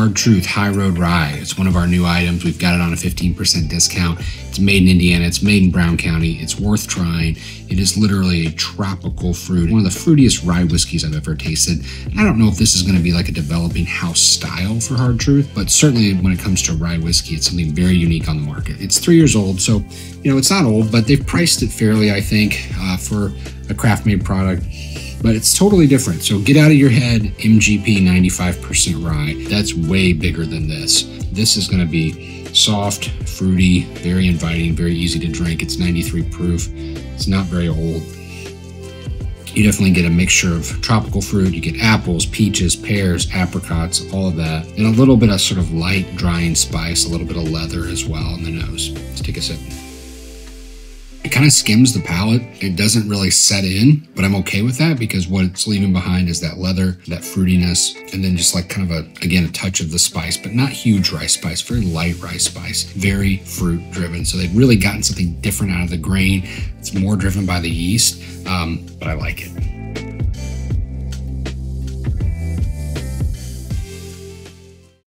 Hard Truth High Road Rye. It's one of our new items. We've got it on a 15% discount. It's made in Indiana, it's made in Brown County. It's worth trying. It is literally a tropical fruit, one of the fruitiest rye whiskeys I've ever tasted. I don't know if this is going to be like a developing house style for Hard Truth, but certainly when it comes to rye whiskey, it's something very unique on the market. It's three years old, so you know it's not old, but they've priced it fairly, I think, uh, for a craft made product but it's totally different. So get out of your head MGP 95% rye. That's way bigger than this. This is going to be soft, fruity, very inviting, very easy to drink. It's 93 proof. It's not very old. You definitely get a mixture of tropical fruit. You get apples, peaches, pears, apricots, all of that. And a little bit of sort of light drying spice, a little bit of leather as well in the nose. Let's take a sip. It kind of skims the palate. It doesn't really set in, but I'm okay with that because what it's leaving behind is that leather, that fruitiness, and then just like kind of a, again, a touch of the spice, but not huge rye spice, very light rye spice, very fruit driven. So they've really gotten something different out of the grain. It's more driven by the yeast, um, but I like it.